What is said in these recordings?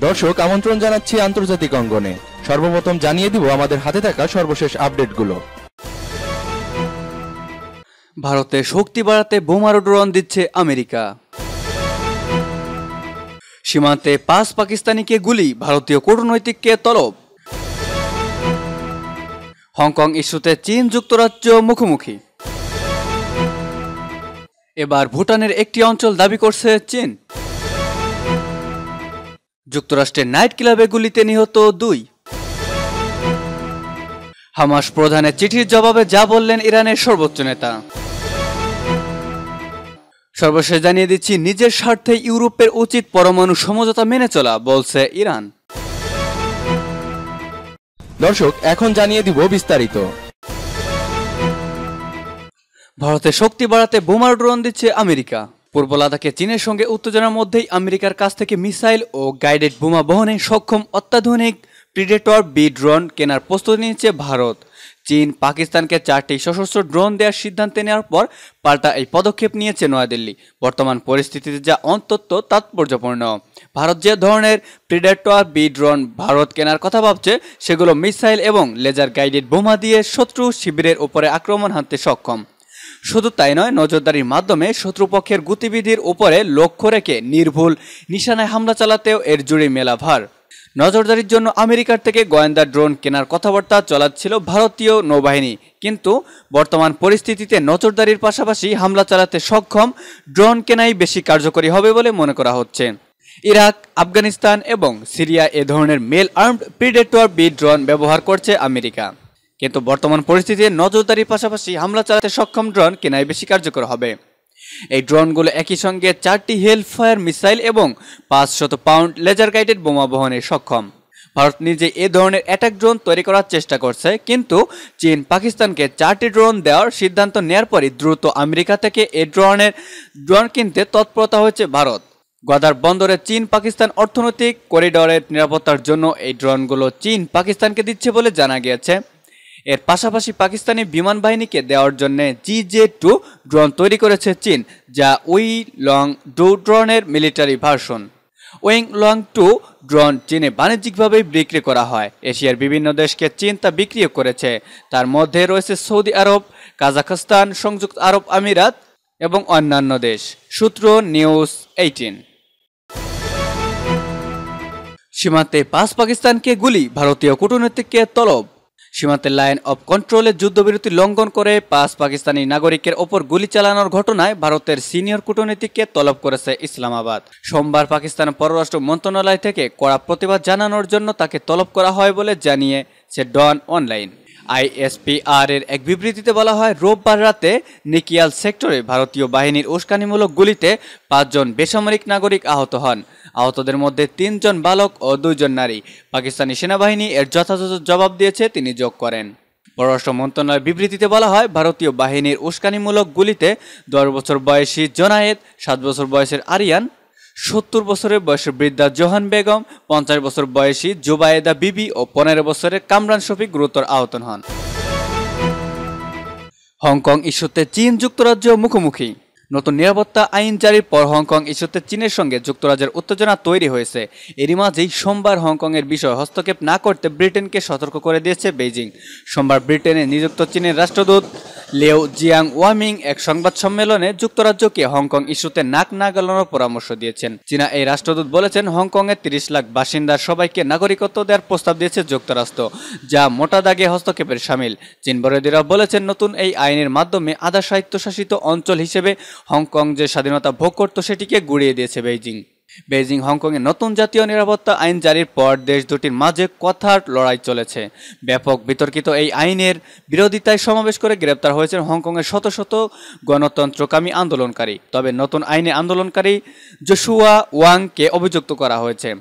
দর্শক, আমন্ত্রণ জানাচ্ছি আন্তর্জাতিক অঙ্গনে। সর্বপ্রথম জানিয়ে দিব আমাদের হাতে থাকা সর্বশেষ আপডেটগুলো। ভারতে শক্তি বাড়াতে বোমারু ড্রোন দিচ্ছে আমেরিকা। সীমান্তে পাঁচ পাকিস্তানিকে গুলি, ভারতীয় কূটনৈতিককে তলব। হংকং ইস্যুতে চীন যুক্তরাজ্য মুখোমুখি। এবার ভুটানের একটি অঞ্চল দাবি করছে চীন। যুক্তরাষ্ট্রের নাইট ক্লাবে গুলিতে নিহত দুই। হামাস প্রধানের চিঠির জবাবে যা বললেন ইরানের সর্বোচ্চ নেতা। সর্বশেষ জানিয়ে দিচ্ছি নিজের স্বার্থে ইউরোপের উচিত পরমাণু সমঝোতা মেনে চলা বলছে ইরান। দর্শক এখন জানিয়ে দিব বিস্তারিত। ভারতে শক্তি বাড়াতে বোমার ড্রোন দিচ্ছে আমেরিকা। পূর্ব লাদাখে চীনের সঙ্গে উত্তেজনার মধ্যেই আমেরিকার কাছ থেকে মিসাইল ও গাইডেড বোমা বহনে সক্ষম অত্যাধুনিক প্রিডেটর বি ড্রোন কেনার প্রস্তুতি নিচ্ছে ভারত। চীন পাকিস্তানকে চারটি সশস্ত্র ড্রোন দেওয়ার সিদ্ধান্ত নেওয়ার পর পাল্টা এই পদক্ষেপ নিয়েছে নয়াদিল্লি। বর্তমান পরিস্থিতিতে যা অন্তত তাৎপর্যপূর্ণ। ভারত যে ধরনের প্রিডেটর বি ড্রোন ভারত কেনার কথা ভাবছে, সেগুলো মিসাইল এবং লেজার গাইডেড বোমা দিয়ে শত্রু শিবিরের উপরে আক্রমণ হানতে সক্ষম। শুধু তাই নয়, নজরদারির মাধ্যমে শত্রুপক্ষের গতিবিধির উপরে লক্ষ্য রেখে নির্ভুল নিশানায় হামলা চালাতেও এর জুড়ে মেলা ভার নজরদারির জন্য আমেরিকার থেকে গোয়েন্দা ড্রোন কেনার কথাবার্তা চলাচ্ছিল ভারতীয় নৌবাহিনী। কিন্তু বর্তমান পরিস্থিতিতে নজরদারির পাশাপাশি হামলা চালাতে সক্ষম ড্রোন কেনাই বেশি কার্যকরী হবে বলে মনে করা হচ্ছে। ইরাক, আফগানিস্তান এবং সিরিয়া এ ধরনের male armed predator B drone ব্যবহার করছে আমেরিকা। কিন্তু বর্তমান পরিস্থিতিতে নজরদারির পাশাপাশি হামলা চালাতে সক্ষম ড্রোন কেনাই বেশি কার্যকর হবে। এই ড্রোনগুলো একই সঙ্গে চারটি হেল ফায়ার মিসাইল এবং পাঁচশত পাউন্ড লেজার গাইডেড বোমা বহনে সক্ষম। ভারত নিজে এ ধরনের অ্যাটাক ড্রোন তৈরি করার চেষ্টা করছে, কিন্তু চীন পাকিস্তানকে চারটি ড্রোন দেওয়ার সিদ্ধান্ত নেওয়ার পরই দ্রুত আমেরিকা থেকে এ ড্রোনের ড্রোন কিনতে তৎপরতা হয়েছে ভারত। গদার বন্দরে চীন পাকিস্তান অর্থনৈতিক করিডরের নিরাপত্তার জন্য এই ড্রোনগুলো চীন পাকিস্তানকে দিচ্ছে বলে জানা গিয়েছে। এর পাশাপাশি পাকিস্তানি বিমান বাহিনীকে দেওয়ার জন্য জি জে টু ড্রোন তৈরি করেছে চীন, যা উই লং ডু ড্রোনের military version Wing Loong two drone চীনে বাণিজ্যিকভাবেই বিক্রি করা হয়। এশিয়ার বিভিন্ন দেশকে চীন তা বিক্রিও করেছে। তার মধ্যে রয়েছে সৌদি আরব, কাজাখস্তান, সংযুক্ত আরব আমিরাত এবং অন্যান্য দেশ। সূত্র নিউজ এইটিন সীমান্তে পাঁচ পাকিস্তানকে গুলি, ভারতীয় কূটনীতিককে তলব। সীমান্তের লাইন অব কন্ট্রোলে যুদ্ধবিরতি লঙ্ঘন করে পাঁচ পাকিস্তানি নাগরিকের ওপর গুলি চালানোর ঘটনায় ভারতের সিনিয়র কূটনীতিককে তলব করেছে ইসলামাবাদ। সোমবার পাকিস্তান পররাষ্ট্র মন্ত্রণালয় থেকে কড়া প্রতিবাদ জানানোর জন্য তাকে তলব করা হয় বলে জানিয়েছে ডন অনলাইন। আইএসপিআর এর এক বিবৃতিতে বলা হয়, রোববার রাতে নিকিয়াল সেক্টরে ভারতীয় বাহিনীর উস্কানিমূলক গুলিতে পাঁচজন বেসামরিক নাগরিক আহত হন। আহতদের মধ্যে তিনজন বালক ও দুইজন নারী। পাকিস্তানি সেনাবাহিনী এর যথাযথ জবাব দিয়েছে, তিনি যোগ করেন। পররাষ্ট্র মন্ত্রণালয়ের বিবৃতিতে বলা হয়, ভারতীয় বাহিনীর উস্কানিমূলক গুলিতে দশ বছর বয়সী জোনায়েদ, সাত বছর বয়সের আরিয়ান, সত্তর বছরের বয়সের বৃদ্ধা জোহান বেগম, পঞ্চাশ বছর বয়সী জুবায়েদা বিবি ও পনেরো বছরের কামরান শফিক গুরুতর আহত হন। হংকং ইস্যুতে চীন যুক্তরাজ্য মুখোমুখি। নতুন নিরাপত্তা আইন জারির পর হংকং ইস্যুতে চীনের সঙ্গে যুক্তরাজ্যের উত্তেজনা তৈরি হয়েছে। এরই মাঝেই সোমবার হংকংয়ের বিষয়ে হস্তক্ষেপ না করতে ব্রিটেনকে সতর্ক করে দিয়েছে বেইজিং। সোমবার ব্রিটেনে নিযুক্ত চীনের রাষ্ট্রদূত লেও জিয়াং ওয়ামিং এক সংবাদ সম্মেলনে যুক্তরাজ্যকে হংকং ইস্যুতে নাক না গালানোর পরামর্শ দিয়েছেন। চীনা এই রাষ্ট্রদূত বলেছেন হংকংয়ের তিরিশ লাখ বাসিন্দার সবাইকে নাগরিকত্ব দেওয়ার প্রস্তাব দিয়েছে যুক্তরাষ্ট্র, যা মোটা দাগে হস্তক্ষেপের সামিল। চীন বরেদিরা বলেছেন, নতুন এই আইনের মাধ্যমে আধা স্বায়ত্তশাসিত অঞ্চল হিসেবে হংকং যে স্বাধীনতা ভোগ করত সেটিকে গুড়িয়ে দিয়েছে বেইজিং। বেইজিং হংকংয়ে নতুন জাতীয় নিরাপত্তা আইন জারির পর দেশ দুটির মাঝে কথার লড়াই চলেছে। ব্যাপক বিতর্কিত এই আইনের বিরোধিতায় সমাবেশ করে গ্রেপ্তার হয়েছেন হংকংয়ের শত শত গণতন্ত্রকামী আন্দোলনকারী। তবে নতুন আইনে আন্দোলনকারী জশুয়া ওয়াংকে অভিযুক্ত করা হয়েছে।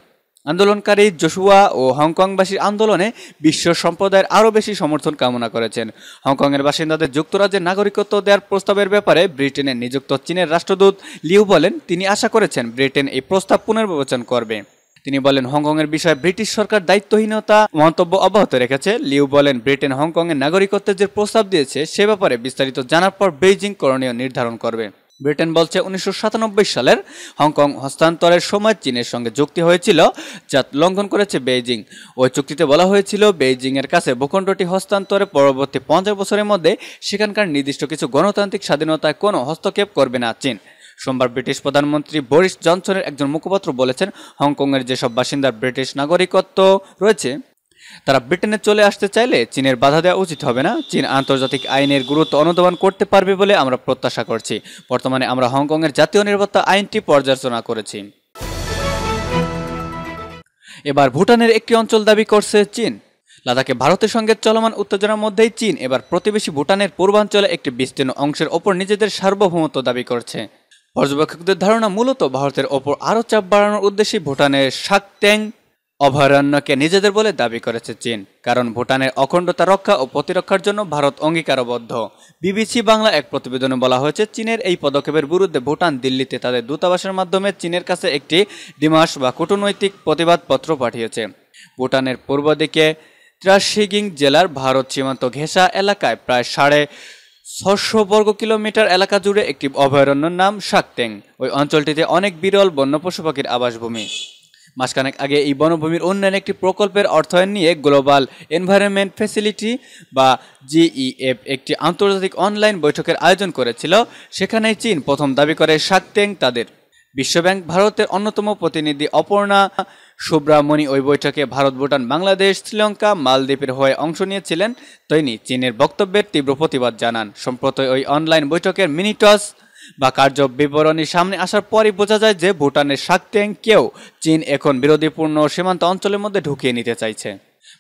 আন্দোলনকারী জশুয়া ও হংকংবাসীর আন্দোলনে বিশ্ব সম্প্রদায়ের আরও বেশি সমর্থন কামনা করেছেন। হংকংয়ের বাসিন্দাদের যুক্তরাজ্যের নাগরিকত্ব দেওয়ার প্রস্তাবের ব্যাপারে ব্রিটেনে নিযুক্ত চীনের রাষ্ট্রদূত লিউ বলেন, তিনি আশা করেছেন ব্রিটেন এই প্রস্তাব পুনর্বিবেচন করবে। তিনি বলেন, হংকংয়ের বিষয়ে ব্রিটিশ সরকার দায়িত্বহীনতা মন্তব্য অব্যাহত রেখেছে। লিউ বলেন, ব্রিটেন হংকংয়ের নাগরিকত্বের যে প্রস্তাব দিয়েছে, সে ব্যাপারে বিস্তারিত জানার পর বেইজিং করণীয় নির্ধারণ করবে। ব্রিটেন বলছে উনিশশো সাতানব্বই সালের হংকং হস্তান্তরের সময় চীনের সঙ্গে চুক্তি হয়েছিল, যা লঙ্ঘন করেছে বেইজিং। ওই চুক্তিতে বলা হয়েছিল বেইজিং এর কাছে ভূখণ্ডটি হস্তান্তরে পরবর্তী পঞ্চাশ বছরের মধ্যে সেখানকার নির্দিষ্ট কিছু গণতান্ত্রিক স্বাধীনতায় কোনো হস্তক্ষেপ করবে না চীন। সোমবার ব্রিটিশ প্রধানমন্ত্রী বরিস জনসনের একজন মুখপাত্র বলেছেন, হংকংয়ের যেসব বাসিন্দার ব্রিটিশ নাগরিকত্ব রয়েছে তারা ব্রিটেনে চলে আসতে চাইলে চীনের বাধা দেওয়া উচিত হবে না। চীন আন্তর্জাতিক আইনের গুরুত্ব অনুধাবন করতে পারবে বলে আমরা প্রত্যাশা করছি। বর্তমানে আমরা হংকংয়ের জাতীয় নিরাপত্তা আইনটি পর্যালোচনা করেছি। এবার ভুটানের একটি অঞ্চল দাবি করছে চীন। লাদাখে ভারতের সঙ্গে চলমান উত্তেজনার মধ্যেই চীন এবার প্রতিবেশী ভুটানের পূর্বাঞ্চলে একটি বিস্তীর্ণ অংশের ওপর নিজেদের সার্বভৌমত্ব দাবি করছে। পর্যবেক্ষকদের ধারণা, মূলত ভারতের ওপর আরও চাপ বাড়ানোর উদ্দেশ্যে ভুটানের শাকট্যাং অভয়ারণ্যকে নিজেদের বলে দাবি করেছে চীন, কারণ ভুটানের অখণ্ডতা রক্ষা ও প্রতিরক্ষার জন্য ভারত অঙ্গীকারবদ্ধ। বিবিসি বাংলা এক প্রতিবেদনে বলা হয়েছে, চীনের এই পদক্ষেপের বিরুদ্ধে ভুটান দিল্লিতে তাদের দূতাবাসের মাধ্যমে চীনের কাছে একটি ডিমাস বা কূটনৈতিক প্রতিবাদপত্র পাঠিয়েছে। ভুটানের পূর্ব দিকে ত্রাসিগিং জেলার ভারত সীমান্ত ঘেঁষা এলাকায় প্রায় সাড়ে ছশো বর্গ কিলোমিটার এলাকা জুড়ে একটি অভয়ারণ্যের নাম শাকটেং ওই অঞ্চলটিতে অনেক বিরল বন্য পশু পাখির আবাসভূমি। মাসখানেক আগে এই বনভূমির উন্নয়ন একটি প্রকল্পের অর্থায়ন নিয়ে গ্লোবাল এনভায়রনমেন্ট ফেসিলিটি বা জিইএফ একটি আন্তর্জাতিক অনলাইন বৈঠকের আয়োজন করেছিল। সেখানেই চীন প্রথম দাবি করে শাকটেং তাদের। বিশ্বব্যাংক ভারতের অন্যতম প্রতিনিধি অপর্ণা সুব্রামণি ওই বৈঠকে ভারত, ভুটান, বাংলাদেশ, শ্রীলঙ্কা, মালদ্বীপের হয়ে অংশ নিয়েছিলেন। তিনি চীনের বক্তব্যের তীব্র প্রতিবাদ জানান। সম্প্রতি ওই অনলাইন বৈঠকের মিনিটস বা কার্য বিবরণী সামনে আসার পরই বোঝা যায় যে ভুটানের কেউ চীন এখন বিরোধীপূর্ণ সীমান্ত অঞ্চলের মধ্যে ঢুকিয়ে নিতে চাইছে।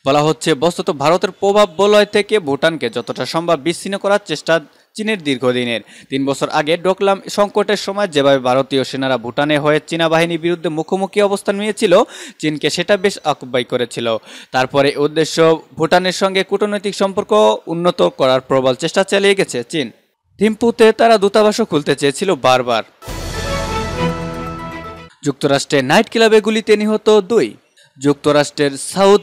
বলা হচ্ছে, বস্তুত ভারতের প্রভাব বলয় থেকে ভুটানকে যতটা সম্ভব বিচ্ছিন্ন করার চেষ্টা চীনের দীর্ঘদিনের। তিন বছর আগে ডোকলাম সংকটের সময় যেভাবে ভারতীয় সেনারা ভুটানে হয়ে চীনা বাহিনীর বিরুদ্ধে মুখোমুখি অবস্থান নিয়েছিল, চীনকে সেটা বেশ আকুবাই করেছিল। তারপরে উদ্দেশ্য ভুটানের সঙ্গে কূটনৈতিক সম্পর্ক উন্নত করার প্রবল চেষ্টা চালিয়ে গেছে চীন। থিম্পুতে তারা দূতাবাসও খুলতে চেয়েছিল বারবার। যুক্তরাষ্ট্রের নাইট ক্লাবে গুলিতে নিহত দুই। যুক্তরাষ্ট্রের সাউথ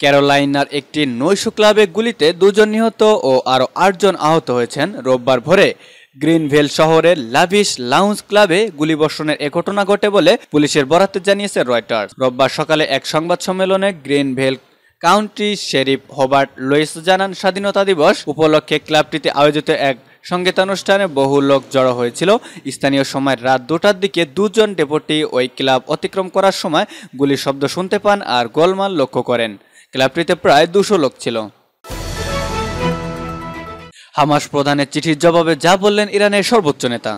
ক্যারোলাইনার একটি নৈশ ক্লাবে গুলিতে দুজন নিহত ও আরও আটজন আহত হয়েছেন। রোববার ভোরে গ্রিনভেল শহরের লাভিশ লাউন্স ক্লাবে গুলিবর্ষণের এ ঘটনা ঘটে বলে পুলিশের বরাতে জানিয়েছে রয়টার্স। রোববার সকালে এক সংবাদ সম্মেলনে Greenville county sheriff Hobart Lewis জানান স্বাধীনতা দিবস উপলক্ষে ক্লাবটিতে আয়োজিত এক সঙ্গীতানুষ্ঠানে বহু লোক জড়ো হয়েছিল। স্থানীয় সময় রাত দুটার দিকে দুজন ডেপুটি ওই ক্লাব অতিক্রম করার সময় গুলির শব্দ শুনতে পান আর গোলমাল লক্ষ্য করেন। ক্লাবটিতে প্রায় দুশো লোক ছিল। হামাস প্রধানের চিঠির জবাবে যা বললেন ইরানের সর্বোচ্চ নেতা।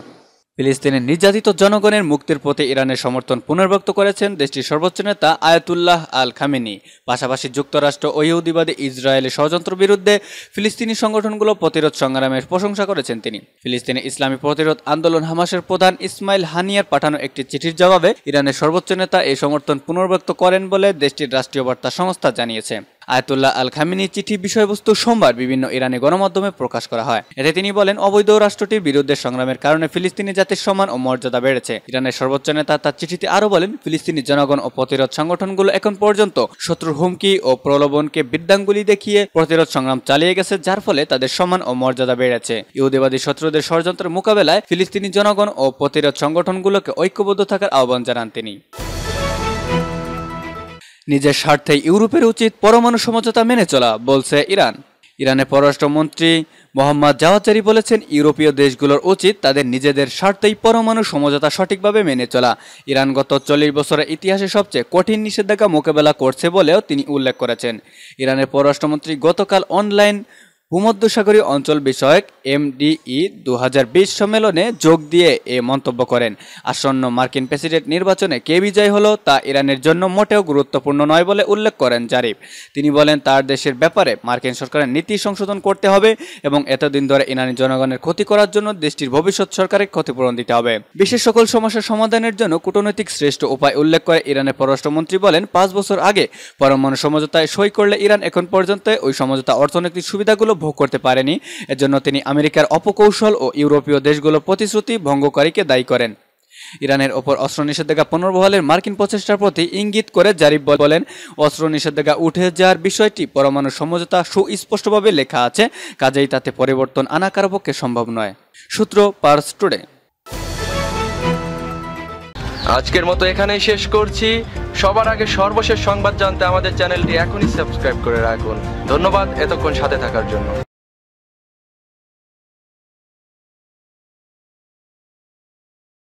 ফিলিস্তিনের নির্যাতিত জনগণের মুক্তির প্রতি ইরানের সমর্থন পুনর্ব্যক্ত করেছেন দেশটির সর্বোচ্চ নেতা আয়াতুল্লাহ আল খামেনি। পাশাপাশি যুক্তরাষ্ট্র ও ইহুদিবাদী ইসরায়েলের ষড়যন্ত্র বিরুদ্ধে ফিলিস্তিনি সংগঠনগুলো প্রতিরোধ সংগ্রামের প্রশংসা করেছেন তিনি। ফিলিস্তিনি ইসলামী প্রতিরোধ আন্দোলন হামাসের প্রধান ইসমাইল হানিয়ার পাঠানো একটি চিঠির জবাবে ইরানের সর্বোচ্চ নেতা এই সমর্থন পুনর্ব্যক্ত করেন বলে দেশটির রাষ্ট্রীয় বার্তা সংস্থা জানিয়েছে। আয়তুল্লাহ আল খামিনি চিঠি বিষয়বস্তু সোমবার বিভিন্ন ইরানি গণমাধ্যমে প্রকাশ করা হয়। এতে তিনি বলেন, অবৈধ রাষ্ট্রটির বিরুদ্ধে সংগ্রামের কারণে ফিলিস্তিনি জাতির সম্মান ও মর্যাদা বেড়েছে। ইরানের সর্বোচ্চ নেতা তার চিঠিতে আরও বলেন, ফিলিস্তিনি জনগণ ও প্রতিরোধ সংগঠনগুলো এখন পর্যন্ত শত্রুর হুমকি ও প্রলোভনকে বিদ্যাঙ্গুলি দেখিয়ে প্রতিরোধ সংগ্রাম চালিয়ে গেছে, যার ফলে তাদের সম্মান ও মর্যাদা বেড়েছে। ইহুদিবাদী শত্রুদের ষড়যন্ত্রের মোকাবেলায় ফিলিস্তিনি জনগণ ও প্রতিরোধ সংগঠনগুলোকে ঐক্যবদ্ধ থাকার আহ্বান জানান তিনি। নিজের স্বার্থে ইউরোপের উচিত পরমাণু সমঝোতা মেনে চলা, বলছে ইরান। ইরানের পররাষ্ট্রমন্ত্রী মোহাম্মদ জাওয়াজারি বলেছেন, ইউরোপীয় দেশগুলোর উচিত তাদের নিজেদের স্বার্থেই পরমাণু সমঝোতা সঠিকভাবে মেনে চলা। ইরান গত চল্লিশ বছরের ইতিহাসে সবচেয়ে কঠিন নিষেধাজ্ঞা মোকাবেলা করছে বলেও তিনি উল্লেখ করেছেন। ইরানের পররাষ্ট্রমন্ত্রী গতকাল অনলাইন ভূমধ্যসাগরীয় অঞ্চল বিষয়ক এমডিই দু হাজার বিশ সম্মেলনে যোগ দিয়ে এ মন্তব্য করেন। আসন্ন মার্কিন প্রেসিডেন্ট নির্বাচনে কে বিজয় হলো তা ইরানের জন্য মোটেও গুরুত্বপূর্ণ নয় বলে উল্লেখ করেন জারিফ। তিনি বলেন, তার দেশের ব্যাপারে মার্কিন সরকারের নীতি সংশোধন করতে হবে এবং এতদিন ধরে ইরানি জনগণের ক্ষতি করার জন্য দেশটির ভবিষ্যৎ সরকারের ক্ষতিপূরণ দিতে হবে। বিশেষ সকল সমস্যার সমাধানের জন্য কূটনৈতিক শ্রেষ্ঠ উপায় উল্লেখ করে ইরানের পররাষ্ট্রমন্ত্রী বলেন, পাঁচ বছর আগে পরমাণু সমঝোতায় সই করলে ইরান এখন পর্যন্ত ওই সমঝোতা অর্থনৈতিক সুবিধাগুলো ভোগ করতে পারেনি। এজন্য তিনি আমেরিকার অপকৌশল ও ইউরোপীয় দেশগুলো প্রতিশ্রুতি ভঙ্গকারীকে দায়ী করেন। ইরানের ওপর অস্ত্র নিষেধাজ্ঞা পুনর্বহালের মার্কিন প্রচেষ্টার প্রতি ইঙ্গিত করে জারিফ বলেন, অস্ত্র নিষেধাজ্ঞা উঠে যাওয়ার বিষয়টি পরমাণু সমঝোতা সুস্পষ্টভাবে লেখা আছে, কাজেই তাতে পরিবর্তন আনা কারও পক্ষে সম্ভব নয়। সূত্র পার্স টুডে। আজকের মতো এখানেই শেষ করছি। সবার আগে সর্বশেষ সংবাদ জানতে আমাদের চ্যানেলটি এখনই সাবস্ক্রাইব করে রাখুন। ধন্যবাদ এতক্ষণ সাথে থাকার জন্য।